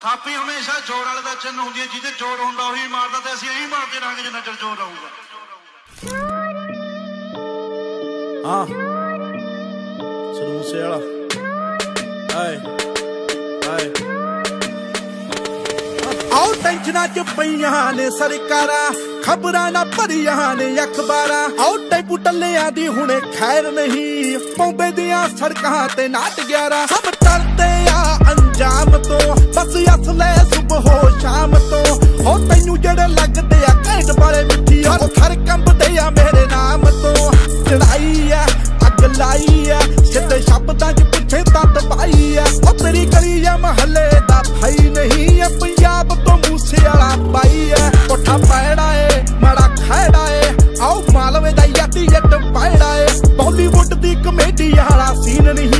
ਥਾਪੀ ਹਮੇਸ਼ਾ ਜੋੜ ਵਾਲੇ ਦਾ ਚਿੰਨ ਹੁੰਦੀ ਹੈ, ਜਿਹਦੇ ਜੋੜ ਹੁੰਦਾ ਉਹੀ ਮਾਰਦਾ ਤੇ ਅਸੀਂ ਇਹੀ ਮਾਰਦੇ ਰਹਾਂਗੇ ਜਿੰਨਾ ਚਿਰ ਜੋੜ ਰਹੂਗਾ। ਹਾਂ। ਸਰੂਸੇ ਵਾਲਾ। ਆਏ ਆਏ। ਆਉ ਟੈਨਸ਼ਨਾਂ ਚ ਪਈਆਂ ਨੇ ਸਰਕਾਰਾਂ, ਖਬਰਾਂ ਨਾ ਭਰੀਆਂ ਨੇ ਅਖਬਾਰਾਂ। ਆਉ ਟੈਪੂ ਟੱਲਿਆਂ ਦੀ ਹੁਣੇ ਖੈਰ ਨਹੀਂ, ਪੌਂਬੇ ਦੀਆਂ ਸੜਕਾਂ ਤੇ ਨਾਟ 11 ਸਭ ਡਰਦੇ ਅੰਜਾਮ ਤੋਂ ਬਸ ਅਸਲੇ ਸੁਬਹ ਸ਼ਾਮ ਤੋਂ। ਹੋ ਤੈਨੂੰ ਜਿਹੜੇ ਲੱਗਦੇ ਆ ਘੈਂਟ ਬਾਰੇ ਮਿੱਠੀ ਉਹ ਥਰ ਕੰਬਦੇ ਆ ਮੇਰੇ ਨਾਮ ਤੋਂ। ਚੜਾਈ ਆ ਅੱਗ ਲਾਈ ਆ ਸਿੱਧੇ ਸ਼ਬਦਾਂ 'ਚ ਪਿੱਛੇ ਤਾਂ ਤਬਾਈ ਆ ਉਹ ਤੇਰੀ ਗਲੀ ਆ, ਮਹੱਲੇ ਦਾ ਭਾਈ ਨਹੀਂ ਆ ਪੰਜਾਬ ਤੋਂ ਮੂਸੇ ਵਾਲਾ ਪਾਈ ਆ ਕੋਠਾ ਪੈੜਾ ਏ, ਮਾੜਾ ਖੈੜਾ ਏ। ਆਓ ਮਾਲਵੇ ਦਾ ਯਾਤੀ ਜੱਟ ਪੈੜਾ ਏ। ਬਾਲੀਵੁੱਡ ਦੀ ਕਮੇਡੀ ਵਾਲਾ ਸੀਨ ਨਹੀਂ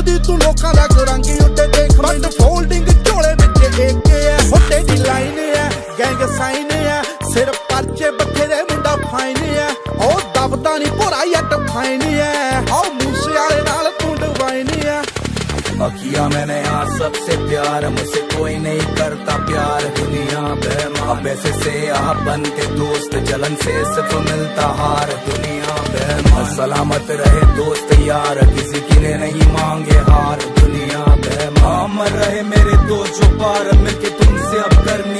ਪੁੱਛਦੀ, ਤੂੰ ਲੋਕਾਂ ਦਾ ਗੁਰੰਗੀ ਉੱਤੇ ਦੇਖ? ਮੈਂ ਫੋਲਡਿੰਗ ਝੋਲੇ ਵਿੱਚ ਏਕੇ ਐ ਹੁੱਟੇ ਦੀ ਲਾਈਨ ਐ ਗੈਂਗ ਸਾਈਨ ਐ ਸਿਰ ਪਰਚੇ ਬਥੇਰੇ ਮੁੰਡਾ ਫਾਈਨ ਐ ਉਹ ਦਬਦਾ ਨਹੀਂ ਭੋਰਾ ਯੱਟ ਫਾਈਨ ਐ ਉਹ ਮੂਸੇ ਵਾਲੇ ਨਾਲ ਤੂੰ ਡਵਾਈਨ ਐ ਅਕੀਆ ਮੈਨੇ ਆ ਸਭ ਸੇ ਪਿਆਰ, ਮੁਸੇ बेमां से से बन के दोस्त, जलन से सिर्फ़ मिलता हार दुनिया में। सलामत रहे दोस्त यार, किसी की ने नहीं मांगे हार दुनिया में। मर रहे मेरे दोस्त जो पार, मिलके तुमसे अब करनी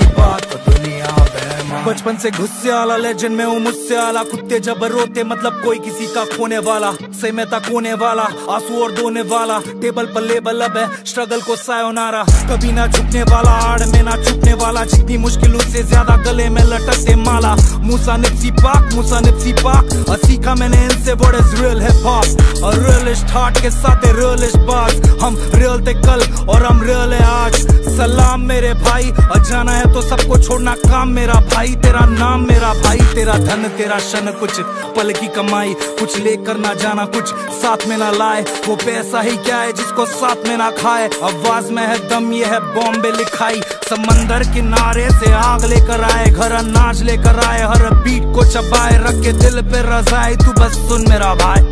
बचपन से गुस्से वाला लेजेंड में हूँ मुझसे आला कुत्ते जब रोते मतलब कोई किसी का खोने वाला। से मैं तक होने वाला, आँसू और धोने वाला। टेबल पर लेबल अब है स्ट्रगल को सायोनारा कभी ना झुकने वाला, आड़ में ना छुपने वाला। जितनी मुश्किल उससे ज़्यादा गले में लटकते माला। मूसा निप्सी पाक, मूसा निप्सी पाक। सीखा मैंने इनसे बड़े रियल हिप हॉप और रियलिस्ट हार्ट के साथ रियलिस्ट बात हम रियल थे कल और हम रियल है आज। सलाम मेरे भाई जाना है तो सबको छोड़ना काम मेरा भाई। तेरा नाम मेरा भाई, तेरा धन, तेरा शन, कुछ पल की कमाई, कुछ लेकर ना जाना, कुछ साथ में ना लाए। वो पैसा ही क्या है जिसको साथ में ना खाए? आवाज़ में है दम, ये है बॉम्बे लिखाई। समंदर किनारे से आग लेकर आए, घर अनाज लेकर आए, हर बीट को चबाए, रख के दिल पे रजाए तू बस सुन मेरा भाई,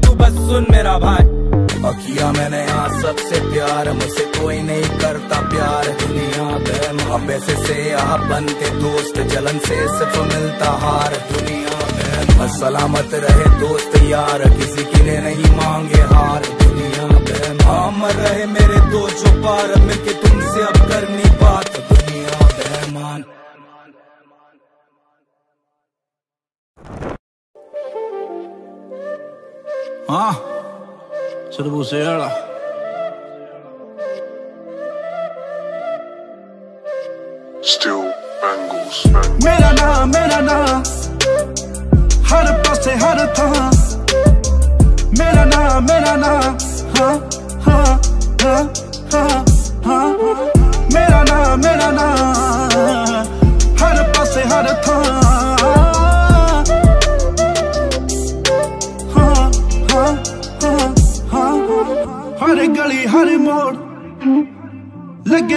तू बस सुन मेरा भाई। और किया मैंने यहाँ सबसे प्यार, मुझसे कोई नहीं करता प्यार। दुनिया बेमां पैसे से यहाँ बनते दोस्त, जलन से सिर्फ़ मिलता हार। दुनिया बेमां सलामत रहे दोस्त यार, किसी के लिए नहीं मांगे हार। दुनिया बेमां मर रहे मेरे दो जो पार, मिलके तुमसे अब करनी बात। दुनिया बेमान ਹਾਂ ਸਰੂਸੇ ਵਾਲਾ Still bangles, bangles. ਮੇਰਾ ਨਾਮ ਮੇਰਾ ਨਾਮ ਹਰ ਪਾਸੇ ਹਰ ਥਾਂ ਮੇਰਾ ਨਾਮ ਮੇਰਾ ਨਾਮ ਹਾਂ ਹਾਂ ਹਾਂ ਹਾਂ ਹਾਂ ਮੇਰਾ ਨਾਮ ਮੇਰਾ ਨਾਮ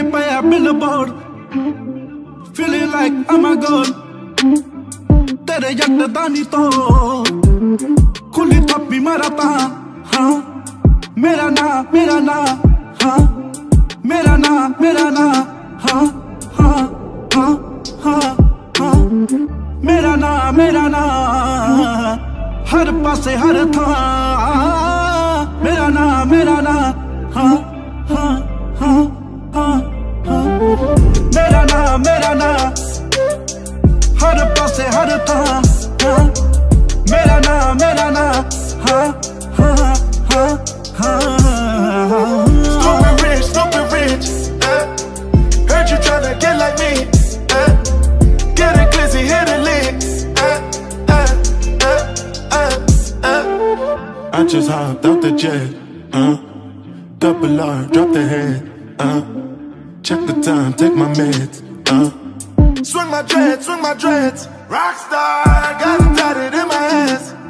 ਲੱਗੇ ਪਿਆ billboard feeling like I'm a god ਤੇਰੇ ਜੱਟ ਦਾ ਨਹੀਂ ਤੋਂ ਖੁੱਲੀ ਥਾਪੀ ਮਾਰਾ ਤਾਂ ਹਾਂ ਮੇਰਾ ਨਾਂ ਮੇਰਾ ਨਾਂ ਹਾਂ ਮੇਰਾ ਨਾਂ ਮੇਰਾ ਨਾਂ ਹਾਂ ਹਾਂ ਹਾਂ ਹਾਂ ਹਾਂ ਮੇਰਾ ਨਾਂ ਮੇਰਾ ਨਾਂ ਹਰ ਪਾਸੇ ਹਰ ਥਾਂ ਮੇਰਾ ਨਾਂ ਮੇਰਾ ਨਾਂ ਹਾਂ ਹਾਂ ਹਾਂ मेरा नाम हर पासे हर तहाँ हाँ मेरा नाम मेरा नाम हाँ हाँ हाँ हाँ Get like me, eh? get it glizzy, hit it lit. Eh? Eh, I just hopped out the jet, uh, double R, drop the head, uh, check the time, take my meds. Swing my dreads, swing my dreads. Rockstar, got it in my hands.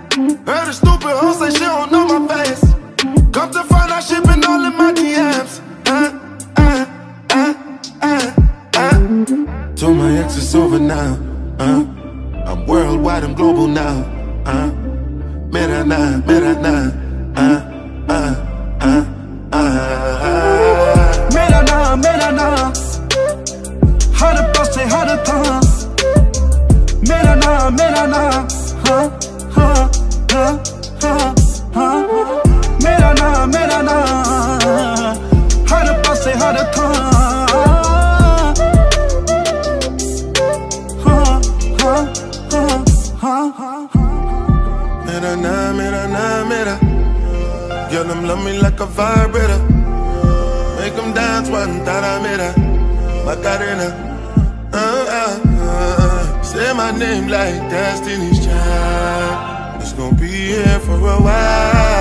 Girl, them love me like a vibrator. Make them dance one time, I Macarena. Uh, uh, uh, Say my name like Destiny's Child. It's gonna be here for a while.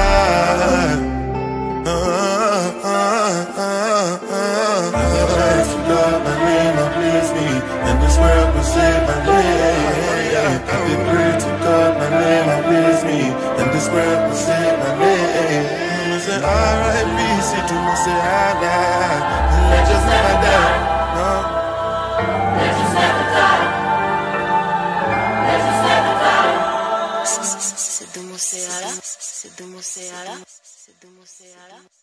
Say my name, I've been praying to God, my name, I raise me, and this world will save say R.I.P. See to me say I die, and legends never die. No. C'est de Mousséala, c'est de Mousséala, c'est de Mousséala, c'est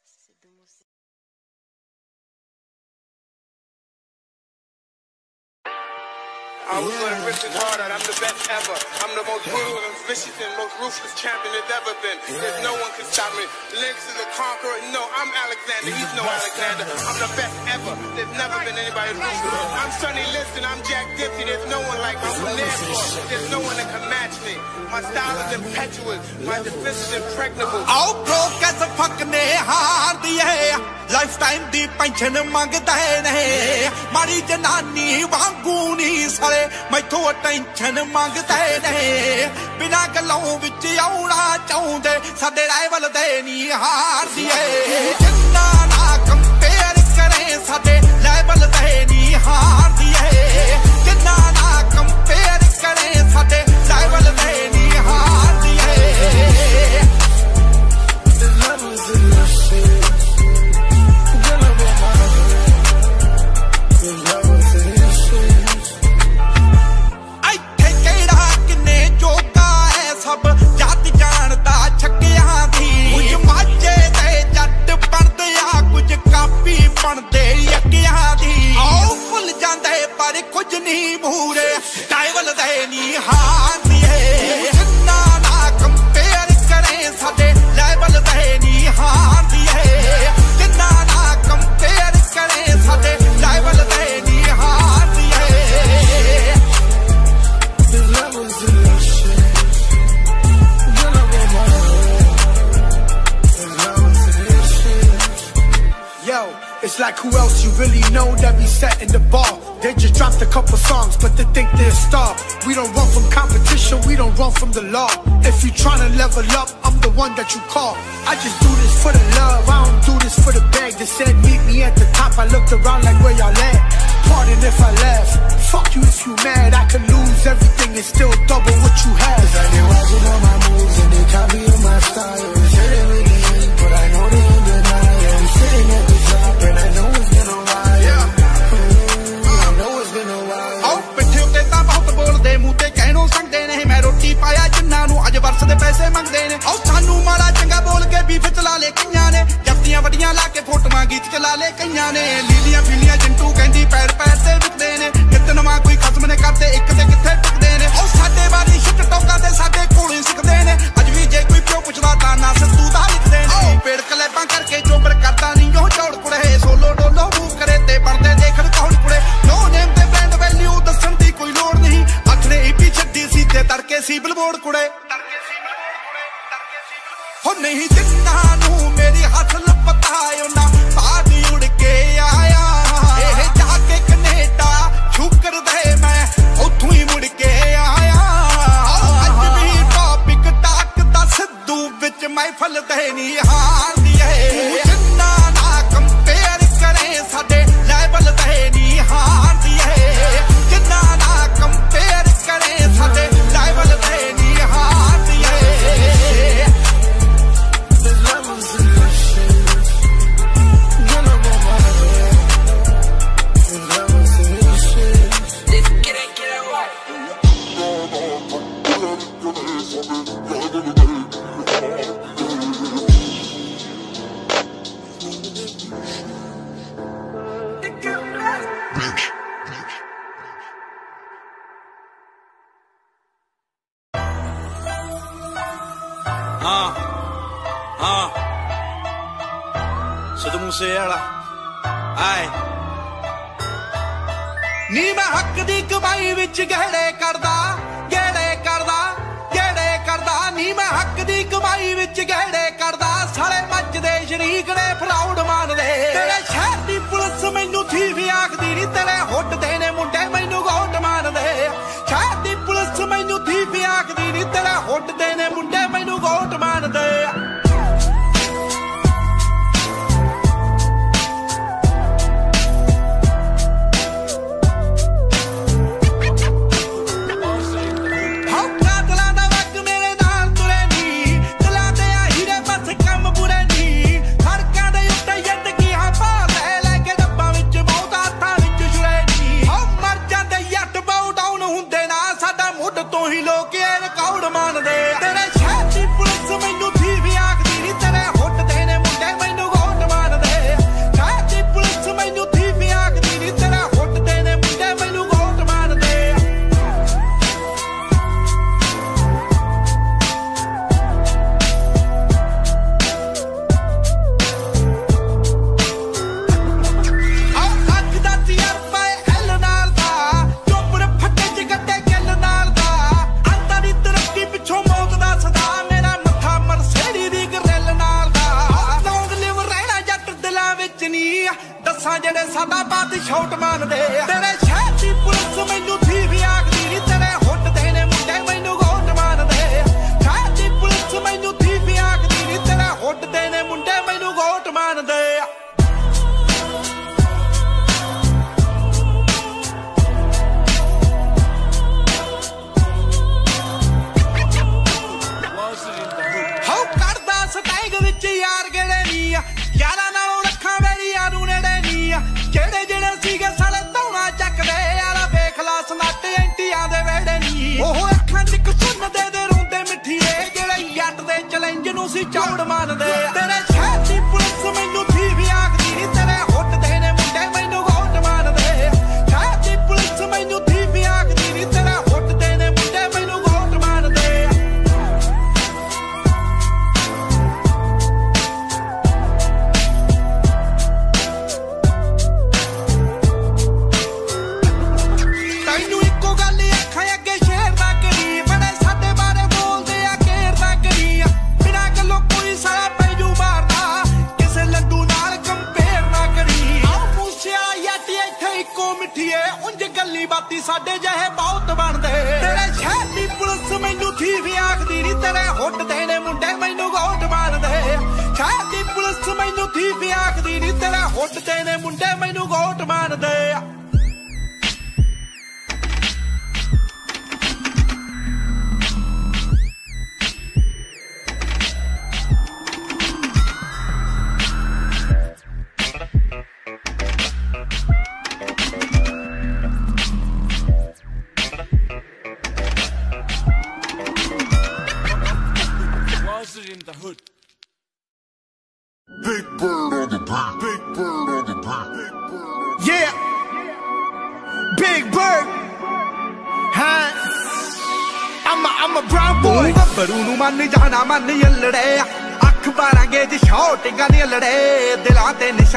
I'm the best ever. I'm the most brutal and vicious and most ruthless champion that's ever been. There's no one can stop me. Lynx is a conqueror. No, I'm Alexander. He's, no Alexander. I'm the best ever. There's never been anybody ruthless. Yeah. I'm Sonny Liston. I'm Jack Dempsey. There's no one like me. I'm There's no one that can match me. My style is impetuous. My defense is impregnable. Oh, broke as a fucking hand, yeah. Lifetime the pension ਮੰਗਦੇ ਨੇ ਮਾਰੀ ਜਨਾਨੀ ਵਾਂਗੂ ਨਹੀਂ ਸਾਲੇ ਮੈਥੋਂ tension ਮੰਗਦੇ ਨੇ ਬਿਨਾ ਗੱਲੋਂ ਵਿੱਚ ਆਉਣਾ ਚਾਹੁੰਦੇ, ਸਾਡੇ ਰਾਈਵਲ ਦੇ ਨਹੀਂ ਹਾਰਦੀ ਏ ਜਿੰਨਾ ਨਾ ਕੰਪੇਅਰ ਕਰੇ ਸਾਡੇ ਲੈਵਲ ਦੇ really know that be setting the bar? They just dropped a couple songs, but they think they're a star. We don't run from competition, we don't run from the law. If you tryna level up, I'm the one that you call. I just do this for the love, I don't do this for the bag. They said meet me at the top, I looked around like where y'all at. Pardon if I laugh, fuck you if you mad. I could lose everything and still double what you have. They watching all my moves and they copying my style. 5 ਵਰਸ ਦੇ ਪੈਸੇ ਮੰਗਦੇ ਨੇ। ਉਹ ਸਾਨੂੰ ਮਾੜਾ ਚੰਗਾ ਬੋਲ ਕੇ beef ਚਲਾ ਲੇ ਕਈਆਂ ਨੇ। ਜੱਫੀਆਂ ਵੱਡੀਆਂ ਲਾ ਕੇ ਫੋਟੋਆਂ ਗੀਤ ਚਲਾ ਲੇ ਕਈਆਂ ਨੇ। ਲੀਲੀਆਂ ਫੀਲੀਆਂ ਜੰਟੂ ਕਹਿੰਦੀ ਪੈਰ ਪੈਰ ਤੇ ਵਿਕਦੇ ਨੇ। ਨਿਤਨਵਾ ਕੋਈ ਖਸਮ ਨੇ ਕਰਦੇ, ਇੱਕ ਤੇ ਕਿੱਥੇ ਟਿਕਦੇ ਨੇ। ਔ ਸਾਡੇ ਵਾਲੀ ਸ਼ਿਟ ਟੋਕਾਂ ਦੇ ਸਾਡੇ ਕੋਲੇ ਸਿੱਖਦੇ ਨੇ। ਅੱਜ ਵੀ ਜੇ ਕੋਈ ਪਿਓ ਪੁੱਛਦਾ ਤਾਂ ਨਾ ਸੱਤੂ ਦਾ ਲਿਖਦੇ ਨੇ। ਔ ਪੇੜ ਕਲੇਪਾਂ ਕਰਕੇ ਜੋਬਰ ਕਰਦਾ ਨਹੀਂ ਉਹ ਚੌੜ ਕੁੜੇ। ਸੋਲੋ ਡੋਲੋ ਮੂਵ ਕਰੇ ਤੇ ਬਣਦੇ ਦੇਖਣ ਕੌਣ ਕੁੜੇ। ਨੋ ਨੇਮ ਤੇ ਬ੍ਰਾਂਡ ਵੈਲਿਊ ਦੱਸਣ ਦੀ ਕੋਈ ਲੋੜ ਨਹੀਂ। ਅੱਠ ਨੇ ਛੱਡੀ ਸੀ ਤੇ ਤੜਕੇ ਸੀ ਬਿਲਬੋਰਡ ਕੁੜੇ। ਨਹੀਂ ਜਿੰਨਾ ਨੂੰ ਮੇਰੀ ਹੱਥ ਪਤਾਇਓ ਨਾ ਬਾਦ ਉੜ ਕੇ ਆਇਆ। ਇਹ ਜਾ ਕੇ ਕੈਨੇਡਾ, ਸ਼ੁਕਰ ਦੇ ਮੈਂ ਉੱਥੋਂ ਹੀ ਮੁੜ ਕੇ ਆਇਆ। ਅੱਜ ਵੀ ਟੌਪਿਕ ਟਾਕ ਦਾ ਸਿੱਧੂ ਵਿੱਚ ਮਹਿਫਲ ਤੇ ਨਹੀਂ ਹਾਰਦੀ ਏ ਜਿੰਨਾ ਨਾ ਕੰਪੇਅਰ ਕਰੇ, ਸਾਡੇ ਲੈਵਲ ਤੇ ਨਹੀਂ ਹਾਰਦੀ ਏ ਜਿੰਨਾ ਨਾ ਕੰਪੇਅਰ ਕਰੇ ਸਿੱਧੂ ਮੂਸੇ ਵਾਲਾ ਆਏ। ਨੀ ਮੈਂ ਹੱਕ ਦੀ ਕਮਾਈ ਵਿੱਚ ਗਹਿੜੇ ਕਰਦਾ ਗਹਿੜੇ ਕਰਦਾ ਗਹਿੜੇ ਕਰਦਾ ਨੀ ਮੈਂ ਹੱਕ ਦੀ ਕਮਾਈ ਵਿੱਚ ਗਹਿੜੇ ਕਰਦਾ ਸਾਲੇ ਮੱਜ ਦੇ ਸ਼ਰੀਕ ਨੇ ਫਰਾਉਡ ਮਾਰਦੇ ਤੇਰੇ ਸ਼ਹਿਰ ਦੀ ਪੁਲਿਸ ਮੈਨੂੰ ਥੀਫ ਆਖਦੀ ਨੀ, ਤੇਰੇ ਹੁੱਟ ਦੇ ਨੇ ਮੁੰਡੇ ਮੈਨੂੰ ਗੋਟ ਮਾਰਦੇ ਸ਼ਹਿਰ ਦੀ ਪੁਲਿਸ ਮੈਨੂੰ ਥੀਫ ਆਖਦੀ ਨੀ, ਤੇਰੇ ਹੁੱਟ ਦੇ ਨੇ ਮੁੰਡੇ ਮੈਨੂੰ ਗੋਟ ਮਾਰਦੇ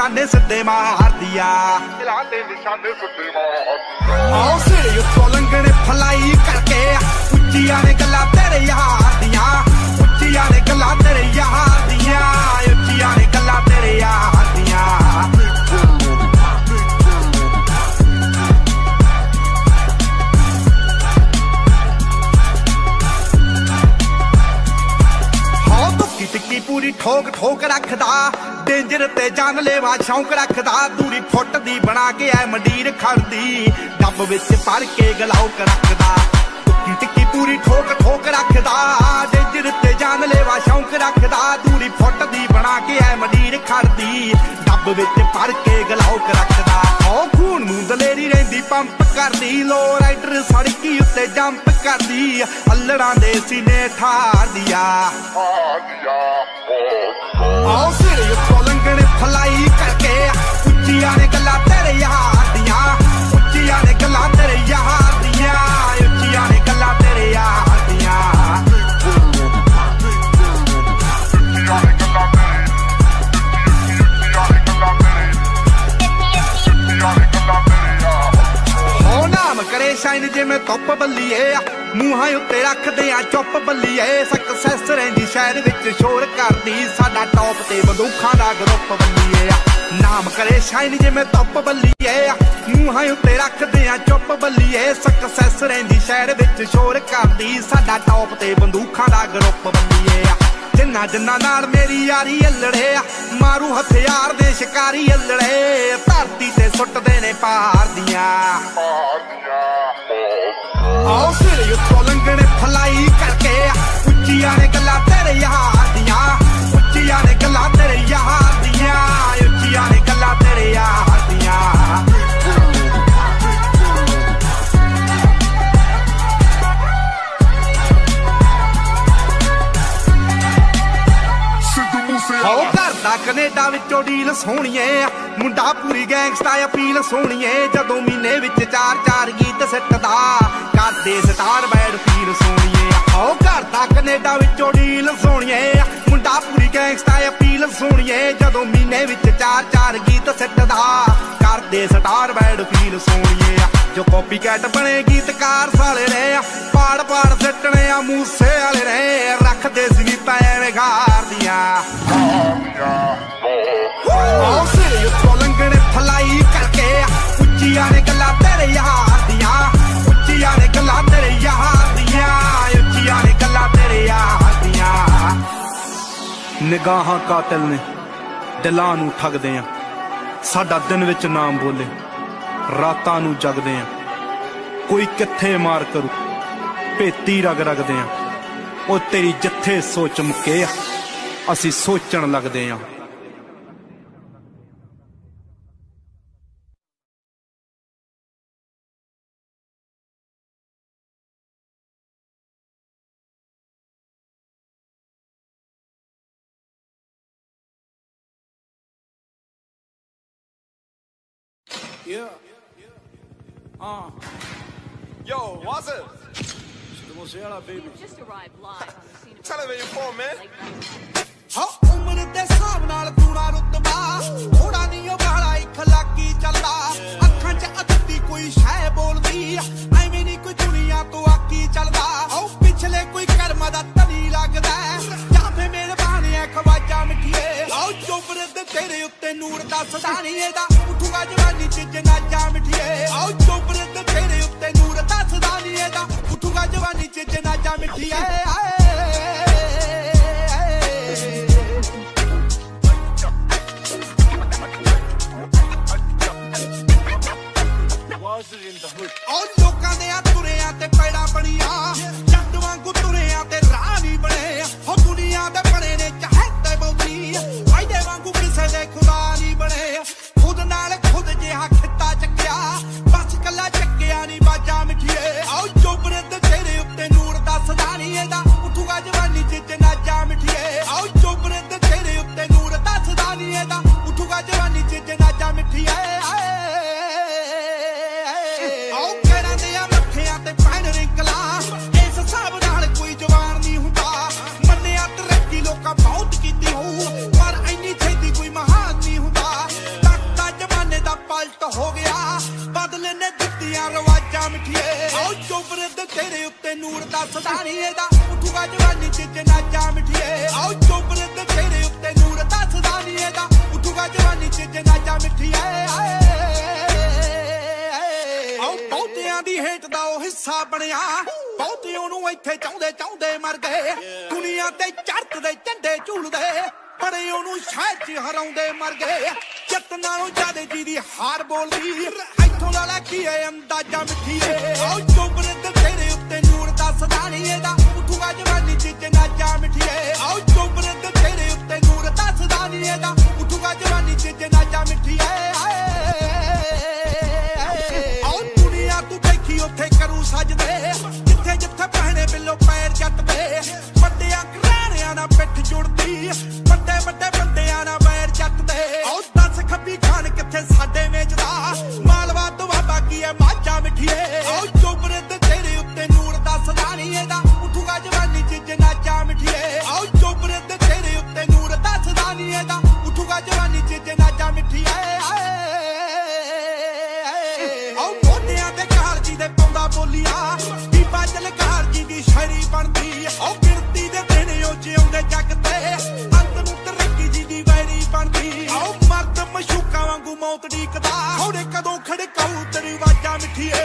ਨਿਸ਼ਾਨੇ ਸਿੱਧੇ ਮਾਰਦੀਆ। ਚਲਾਲੇ ਨਿਸ਼ਾਨੇ ਸਿੱਧੇ ਮਾਰਦੀਆ। ਆਉ ਸਿਰੇ ਫਲਾਈ ਕਰਕੇ ਉੱਚੀਆਂ ਨੇ ਗੱਲਾਂ ਤੇਰੇ ਯਾਰ ਦੀਆਂ। ਉੱਚੀਆਂ ਨੇ ਗੱਲਾਂ ਤੇਰੇ ਯਾਰ ਦੀਆਂ। ਉੱਚੀਆਂ ਨੇ ਗੱਲਾਂ ਤੇਰੇ ਯਾਰ ਦੀਆਂ। ਟਿੱਕੀ ਪੂਰੀ ਠੋਕ ਠੋਕ ਰੱਖਦਾ। ਡੇਂਜਰ ਤੇ ਜਾਨ ਲੈਵਾ ਸ਼ੌਂਕ ਰੱਖਦਾ। ਦੂਰੀ ਫੁੱਟ ਦੀ ਬਣਾ ਕੇ ਐ ਮੰਡੀਰ ਖੜਦੀ ਡੱਬ ਵਿੱਚ ਫੜ ਕੇ ਗਲਾਉਕ ਰੱਖਦਾ। ਟਿੱਕੀ ਟਿੱਕੀ ਪੂਰੀ ਠੋਕ ਠੋਕ ਰੱਖਦਾ। ਡੇਂਜਰ ਤੇ ਜਾਨ ਲੈਵਾ ਸ਼ੌਂਕ ਰੱਖਦਾ। ਦੂਰੀ ਫੁੱਟ ਦੀ ਬਣਾ ਕੇ ਐ ਮੰਡੀਰ ਖੜਦੀ ਡੱਬ ਵਿੱਚ ਫੜ ਕੇ ਗਲਾਉਕ ਰੱਖਦਾ। ਓ ਜੂਨ ਨੂੰ ਦਲੇਰੀ ਰਹਿੰਦੀ ਪੰਪ ਕਰਦੀ ਲੋ ਰਾਈਡਰ ਸੜਕੀ ਉੱਤੇ ਜੰਪ ਕਰਦੀ ਅਲੜਾਂ ਦੇ ਸੀਨੇ ਠਾਰਦੀਆ ਆਓ ਸਿਰੇ ਉੱਤੋਂ ਫਲਾਈ ਕਰ ਸ਼ਾਈਨ ਬੱਲੀਏ ਮੂੰਹਾਂ ਉੱਤੇ ਰੱਖਦੇ ਆ, ਚੁੱਪ ਬੱਲੀਏ। ਸਕਸੈਸ ਰਹਿੰਦੀ ਸ਼ਹਿਰ ਵਿੱਚ, ਸ਼ੋਰ ਕਰਦੀ ਸਾਡਾ ਟੌਪ ਤੇ। ਬੰਦੂਖਾਂ ਦਾ ਗਰੁੱਪ ਬੱਲੀਏ ਨਾਮ ਕਰੇ ਸ਼ਾਈਨ ਜਿਵੇਂ ਧੁੱਪ ਬੱਲੀਏ ਮੂੰਹਾਂ ਉੱਤੇ ਰੱਖਦੇ ਆ, ਚੁੱਪ ਬੱਲੀਏ। ਸਕਸੈਸ ਰਹਿੰਦੀ ਸ਼ਹਿਰ ਵਿੱਚ, ਸ਼ੋਰ ਕਰਦੀ ਸਾਡਾ ਟੌਪ ਤੇ। ਬੰਦੂਖਾਂ ਦਾ ਗਰੁੱਪ ਬੱਲੀਏ ਜਿੰਨਾ ਜਿੰਨਾ ਨਾਲ ਮੇਰੀ ਯਾਰੀ ਅਲੜੇ ਆ। ਮਾਰੂ ਹਥਿਆਰ ਦੇ ਸ਼ਿਕਾਰੀ ਅਲੜੇ। ਧਰਤੀ ਤੇ ਸੁੱਟਦੇ ਨੇ ਪਹਾੜ ਦੀਆਂ। ਆਓ ਸਿਰੇ ਉੱਤੋਂ ਕੈਨੇਡਾ ਡੀਲ ਸੋਹਣੀਏ। ਮੁੰਡਾ ਪੂਰੀ ਗੈਂਗਸਟਾ ਅਪੀਲ ਸੋਹਣੀਏ। ਜਦੋਂ ਮਹੀਨੇ ਵਿੱਚ ਚਾਰ ਚਾਰ ਗੀਤ ਸਿੱਟਦਾ ਕਰਦੇ ਸਟਾਰ ਬੈਡ ਫੀਲ ਸੋਹਣੀਏ। ਹੋ ਘਰ ਦਾ ਕੈਨੇਡਾ ਵਿੱਚੋਂ ਡੀਲ ਸੋਹਣੀਏ। ਮੁੰਡਾ ਪੂਰੀ ਗੈਂਗਸਟਾ ਅਪੀਲ ਸੋਹਣੀਏ। ਜਦੋਂ ਮਹੀਨੇ ਵਿੱਚ ਚਾਰ ਚਾਰ ਗੀਤ ਸਿੱਟਦਾ ਕਰਦੇ ਸਟਾਰ ਬੈਡ ਫੀਲ ਸੋਹਣੀਏ। ਜੋ ਕਾਪੀ ਕੈਟ ਬਣੇ ਗੀਤਕਾਰ ਸਾਲੇ ਨੇ, ਪਾੜ ਪਾੜ ਸਿੱਟਣੇ ਆ ਮੂਸੇ ਵਾਲੇ ਨੇ। ਰੱਖਦੇ ਆਓ ਸਿਰੇ ਉੱਤੋਂ ਲੰਗਣੇ ਫਲਾਈ ਕਰਕੇ ਉੱਚੀਆਂ ਨੇ ਗੱਲਾਂ ਤੇਰੇ ਯਾਰ ਦੀਆਂ, ਉੱਚੀਆਂ ਨੇ ਗੱਲਾਂ ਤੇਰੇ ਯਾਰ ਦੀਆਂ, ਉੱਚੀਆਂ ਨੇ ਗੱਲਾਂ ਤੇਰੇ ਯਾਰ ਦੀਆਂ। ਨਿਗਾਹਾਂ ਕਾਤਲ ਨੇ, ਦਿਲਾਂ ਨੂੰ ਠੱਗਦੇ ਆ। ਸਾਡਾ ਦਿਨ ਵਿੱਚ ਨਾਮ ਬੋਲੇ, ਰਾਤਾਂ ਨੂੰ ਜਗਦੇ ਆ। ਕੋਈ ਕਿੱਥੇ ਮਾਰ ਕਰੂ, ਭੇਤੀ ਰਗ ਰਗਦੇ ਆ। ਉਹ ਤੇਰੀ ਜਿੱਥੇ ਸੋਚ ਮੁੱਕੇ ਆ, ਅਸੀਂ ਸੋਚਣ ਲੱਗਦੇ ਆ। Yeah. Uh. Yo, what's it? Mosella, baby. Just arrived live on the scene of Television for man. ਹਾਂ ਉਮਰ ਦੇ ਹਿਸਾਬ ਨਾਲ ਤੂੜਾ ਰੁਤਬਾ ਥੋੜਾ ਨਹੀਂ ਉਹ ਬਾਲਾ ਇੱਕ ਲੱਕੀ ਚੱਲਦਾ ਅੱਖਾਂ 'ਚ ਅੱਧੀ ਕੋਈ ਸ਼ੈ ਬੋਲਦੀ ਐਵੇਂ ਨਹੀਂ ਕੋਈ ਦੁਨੀਆ ਤੋਂ ਆਕੀ ਚੱਲਦਾ ਆਓ ਪਿਛਲੇ ਕੋਈ ਕਰਮ ਦਾ ਤਲੀ ਲੱਗਦਾ ਜਾਂ ਫੇ ਮੇਰੇ ਬਾਣੇ ਖਵਾਜਾ ਮਿੱਠੀਏ। ਆਓ ਚੋਬਰ ਦੇ ਤੇਰੇ ਉੱਤੇ ਨੂਰ ਦਾ ਸਦਾਨੀ ਇਹਦਾ। ਉਠੂਗਾ ਜਵਾਨੀ 'ਚ ਜਨਾਜਾ ਮਿੱਠੀਏ। ਆਓ ਚੋਬਰ ਦੇ ਤੇਰੇ ਉੱਤੇ ਨੂਰ ਦਾ ਸਦਾਨੀ ਇਹਦਾ। ਉਠੂਗਾ ਜਵਾਨੀ 'ਚ ਜਨਾਜਾ ਮਿੱਠੀਏ। ਆਏ। ਨੂਰ ਦਾ ਸਦਾ ਜਵਾਨੀ ਚ ਜਨਾਜਾ ਮਿੱਠੀਏ। ਆਓ ਚੋਬਰੇ ਤੇ ਤੇਰੇ ਉੱਤੇ ਨੂਰ ਦਾ ਸਦਾ ਨਹੀਂ ਇਹਦਾ ਜਵਾਨੀ ਚ ਜਨਾਜਾ ਮਿੱਠੀਏ। ਆਓ ਬਹੁਤਿਆਂ ਦੀ ਹੇਟ ਦਾ ਉਹ ਹਿੱਸਾ ਬਣਿਆ। ਬਹੁਤੇ ਉਹਨੂੰ ਇੱਥੇ ਚਾਹੁੰਦੇ ਚਾਹੁੰਦੇ ਮਰ ਗਏ ਦੁਨੀਆ ਤੇ ਚੜ੍ਹਦੇ ਝੰਡੇ ਝੂਲਦੇ। ਬੜੇ ਉਹਨੂੰ ਸ਼ਹਿਰ 'ਚ ਹਰਾਉਂਦੇ ਮਰ ਗਏ ਜੱਟ ਨਾਲੋਂ ਜ਼ਿਆਦੇ ਜੀ ਦੀ ਹਾਰ ਬੋਲਦੀ ਇੱਥੋਂ ਦਾ ਲੈ ਕੀ ਅੰਦਾਜ਼ਾ ਮਿੱਠੀ ਏ ਆਓ ਚੋਬਰੇ ਦਾ ਸਦਾ ਨਹੀਂ ਇਹਦਾ ਉਠੂਗਾ ਜਵਾਨੀ 'ਚ ਜਨਾਜਾ ਮਿੱਠੀ ਏ ਆਓ ਚੋਬਰੇ ਤੇ ਤੇਰੇ ਉੱਤੇ ਨੂਰ ਦੱਸਦਾ ਨਹੀਂ ਇਹਦਾ। ਉਠੂਗਾ ਜਵਾਨੀ 'ਚ ਜਨਾਜਾ ਮਿੱਠੀ ਆਏ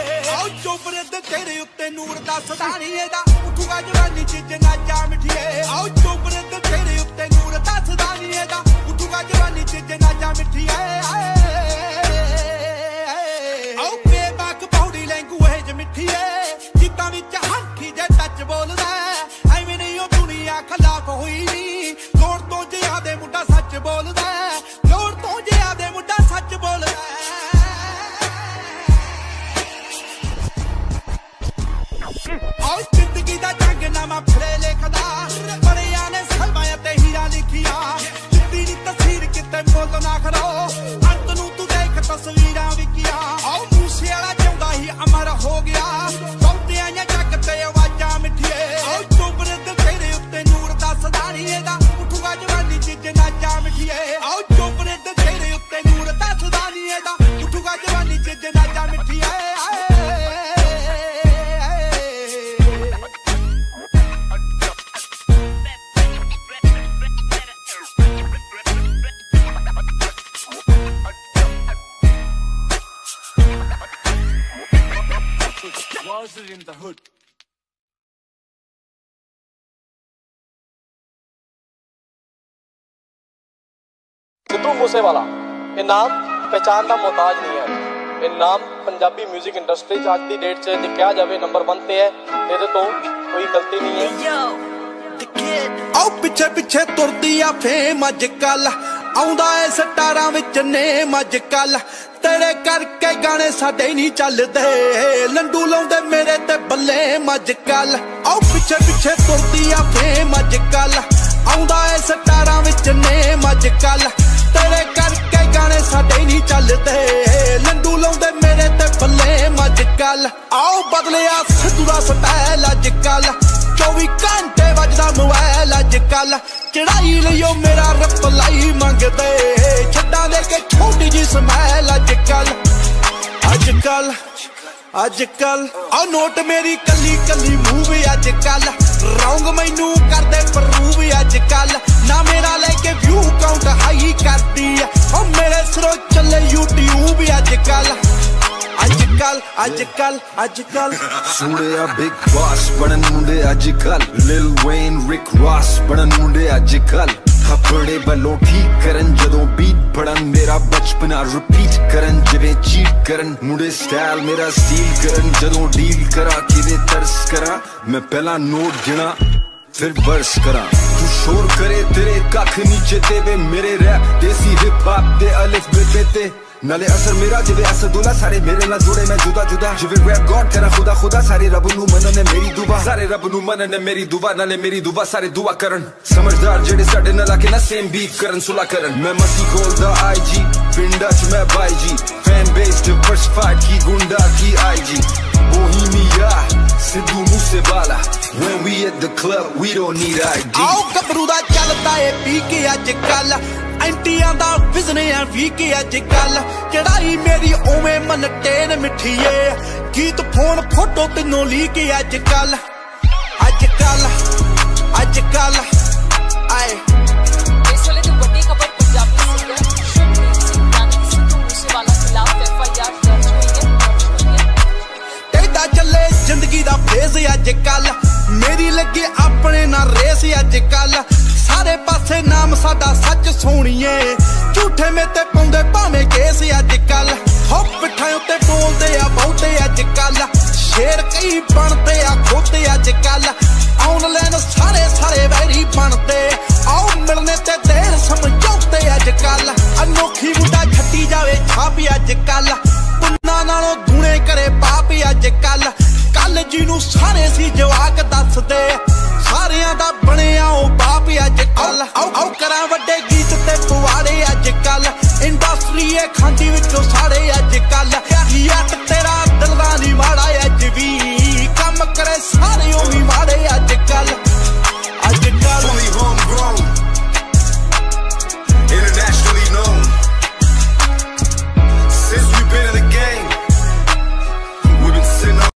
ਮਿੱਠੀਏ ਚੋਪਰੇ ਚੋਬਰੇ ਤੇ ਤੇਰੇ ਉੱਤੇ ਨੂਰ ਦਾ ਸਦਾ ਨਹੀਂ ਇਹਦਾ। ਉਠੂਗਾ ਜਵਾਨੀ ਚ ਜਨਾਜਾ ਮਿੱਠੀਏ। ਉਹ ਚੋਬਰੇ ਤੇ ਤੇਰੇ ਉੱਤੇ ਨੂਰ ਦਾ ਸਦਾ ਨਹੀਂ ਇਹਦਾ। ਉਠੂਗਾ ਜਵਾਨੀ ਚ ਜਨਾਜਾ ਮਿੱਠੀਏ। ਆਉ ਮੂਸੇਵਾਲਾ ਇਹ ਨਾਮ ਪਹਿਚਾਨ ਦਾ ਮੁਹਤਾਜ ਨਹੀਂ ਹੈ। ਇਹ ਨਾਮ ਪੰਜਾਬੀ 뮤직 ਇੰਡਸਟਰੀ 'ਚ ਅੱਜ ਦੀ ਡੇਟ 'ਚ ਜੇ ਕਿਹਾ ਜਾਵੇ ਨੰਬਰ 1 ਤੇ ਹੈ। ਇਹਦੇ ਤੋਂ ਕੋਈ ਗਲਤੀ ਨਹੀਂ ਹੈ। ਆਉ ਪਿੱਛੇ ਪਿੱਛੇ ਤੁਰਦੀ ਆ ਫੇਮ ਅੱਜ ਕੱਲ ਆਉਂਦਾ ਏ ਸਟਾਰਾਂ ਵਿੱਚ ਨੇਮ ਅੱਜ ਕੱਲ ਤੇਰੇ ਕਰਕੇ ਗਾਣੇ ਸਾਡੇ ਨਹੀਂ ਚੱਲਦੇ। ਲੰਡੂ ਲਾਉਂਦੇ ਮੇਰੇ ਤੇ ਬੱਲੇ ਅੱਜ ਕੱਲ ਆਉ ਪਿੱਛੇ ਪਿੱਛੇ ਤੁਰਦੀ ਆ ਫੇਮ ਅੱਜ ਕੱਲ ਆਉਂਦਾ ਏ ਸਟਾਰਾਂ ਵਿੱਚ ਨੇਮ ਅੱਜ ਕੱਲ ਤੇਰੇ ਕਰਕੇ ਗਾਣੇ ਸਾਡੇ ਨਹੀਂ ਚੱਲਦੇ। ਲੰਡੂ ਲਾਉਂਦੇ ਮੇਰੇ ਤੇ ਬੱਲੇ ਅੱਜ ਕੱਲ। ਆਉ ਬਦਲਿਆ ਸਿੱਧੂ ਦਾ ਸਟਾਈਲ ਅੱਜ ਕੱਲ। 24 ਘੰਟੇ ਵੱਜਦਾ ਮੋਬਾਈਲ ਅੱਜ ਕੱਲ। ਚੜਾਈ ਲਈਓ ਮੇਰਾ ਰਿਪਲਾਈ ਮੰਗਦੇ। ਛੱਡਾਂ ਦੇ ਕੇ ਛੋਟੀ ਜੀ ਸਮੈਲ ਅੱਜ ਕੱਲ। ਅੱਜ ਕੱਲ ਅੱਜ ਕੱਲ। ਆ ਨੋਟ ਮੇਰੀ ਕੱਲੀ ਕੱਲੀ ਮੂਵ ਅੱਜ ਕੱਲ। ਰੌਂਗ ਮੈਨੂੰ ਕਰਦੇ ਪ੍ਰੂਵ ਅੱਜ ਕੱਲ। ਨਾ ਮੇਰਾ ਲੈ ਕੇ ਵਿਊ ਅੱਜ ਕੱਲ ਸੂੜਿਆ ਬਿਗ ਬਾਸ ਬਣਨ ਮੁੰਡੇ ਅੱਜ ਕੱਲ ਲਿਲ ਵੇਨ ਰਿਕ ਰਾਸ ਬਣਨ ਮੁੰਡੇ ਅੱਜ ਕੱਲ ਬੜੇ ਵੱਲੋਂ ਠੀਕ ਕਰਨ, ਜਦੋਂ ਬੀਟ ਫੜਨ ਮੇਰਾ ਬਚਪਨਾ ਰਿਪੀਟ ਕਰਨ, ਜਿਵੇਂ ਚੀਟ ਕਰਨ, ਮੁੰਡੇ ਸਟਾਈਲ ਮੇਰਾ ਸਟੀਲ ਕਰਨ, ਜਦੋਂ ਡੀਲ ਕਰਾਂ, ਕਿਵੇਂ ਤਰਸ ਕਰਾਂ, ਮੈਂ ਪਹਿਲਾਂ ਨੋਟ ਗਿਣਾ ਫਿਰ ਵਰਸ ਕਰਾਂ। ਤੂੰ ਸ਼ੋਰ ਕਰੇ, ਤੇਰੇ ਕੱਖ ਨੀਚੇ ਤੇ ਵੇ ਮੇਰੇ ਰੈਪ ਦੇਸੀ ਹਿਪ ਹੌਪ ਦੇ ਅਲਿਫ ਬੇ ਤੇ। ਨਾਲੇ ਅਸਰ ਮੇਰਾ, ਜਿਵੇਂ ਅਸਦੁੱਲਾ, ਸਾਰੇ ਮੇਰੇ ਨਾਲ ਜੁੜੇ, ਮੈਂ ਜੁਦਾ ਜੁਦਾ। ਜਿਵੇਂ ਰੈਪ ਗੋਡ ਤੇਰਾ ਖੁਦਾ ਖੁਦਾ, ਸਾਰੇ ਰੱਬ ਨੂੰ ਮੰਨਣ ਮੇਰੀ ਦੁਆ। ਸਾਰੇ ਰੱਬ ਨੂੰ ਮੰਨਣ ਮੇਰੀ ਦੁਆ, ਨਾਲੇ ਮੇਰੀ ਦੁਆ, ਸਾਰੇ ਦੁਆ ਕਰਨ। ਸਮਝਦਾਰ ਜਿਹੜੇ ਸਾਡੇ ਨਾਲ ਆ ਕੇ ਨਾ ਸੇਮ ਬੀਫ ਕਰਨ, ਸੁਲਾ ਕਰਨ। ਮੈਂ ਮਸੀ ਖੋਲਦਾ ਆਈਜੀ ਪਿੰਡਾਂ ਚ ਮੈਂ ਬਾਈ ਜੀ ਫੈਨ ਬੇਸ ਡਿਵਰਸਿਫਾਈਡ ਕੀ ਗੁੰਡਾ, ਕੀ IG Bohemia Sidhu Moosewala. When we at the club, we don't need ID ਆਓ ਗੱਭਰੂ ਦਾ ਚੱਲਦਾ ਏ ਪੀ ਕੇ ਅੱਜ ਕੱਲ ਐਂਟੀਆਂ ਦਾ ਵਿਜ਼ਨ ਆ ਵੀ ਕੇ ਅੱਜ ਕੱਲ ਚੜਾਈ ਮੇਰੀ ਓਵੇਂ ਮਨ ਟੇਨ ਮਿੱਠੀਏ। ਗੀਤ ਫੋਨ ਫੋਟੋ ਤੈਨੂੰ ਲੀ ਕੇ ਅੱਜ ਕੱਲ ਅੱਜ ਕੱਲ ਅੱਜ ਕੱਲ ਆਏ। ਇਸ ਵੇਲੇ ਦੀ ਵੱਡੀ ਖਬਰ ਪੰਜਾਬੀ ਸਿੰਗਰ ਸ਼ੁਭਦੀਪ ਸਿੰਘ ਯਾਨੀ ਸਿੱਧੂ ਮੂਸੇਵਾਲਾ ਖਿਲਾਫ ਐਫਆਈਆਰ ਦਰਜ ਹੋਈ ਹੈ ਦਰਜ ਹੋਈ ਹੈ। ਟੇਡਾ ਚੱਲੇ ਜ਼ਿੰਦਗੀ ਦਾ ਫੇਜ਼ ਅੱਜ ਕੱਲ ਮੇਰੀ ਲੱਗੇ ਆਪਣੇ ਨਾਲ ਰੇਸ ਅੱਜ ਕੱਲ ਸਾਰੇ ਪਾਸੇ ਨਾਮ ਸਾਡਾ ਸੱਚ ਸੋਣੀਏ। ਝੂਠੇ ਮੇ ਤੇ ਪਾਉਂਦੇ ਭਾਵੇਂ ਕੇਸ ਅੱਜ ਕੱਲ ਹੋ ਪਿੱਠਾਂ ਉੱਤੇ ਬੋਲਦੇ ਆ ਬਹੁਤੇ ਅੱਜ ਕੱਲ ਸ਼ੇਰ ਕਈ ਬਣਦੇ ਆ ਖੋਤੇ ਅੱਜ ਕੱਲ ਆਨਲਾਈਨ ਸਾਰੇ ਸਾਰੇ ਵੈਰੀ ਬਣਦੇ। ਆਓ ਮਿਲਨੇ ਤੇ ਦੇਰ ਸਮਝੌਤੇ ਅੱਜ ਕੱਲ ਅਨੋਖੀ ਮੁੰਡਾ ਛੱਟੀ ਜਾਵੇ ਛਾਪ ਅੱਜ ਕੱਲ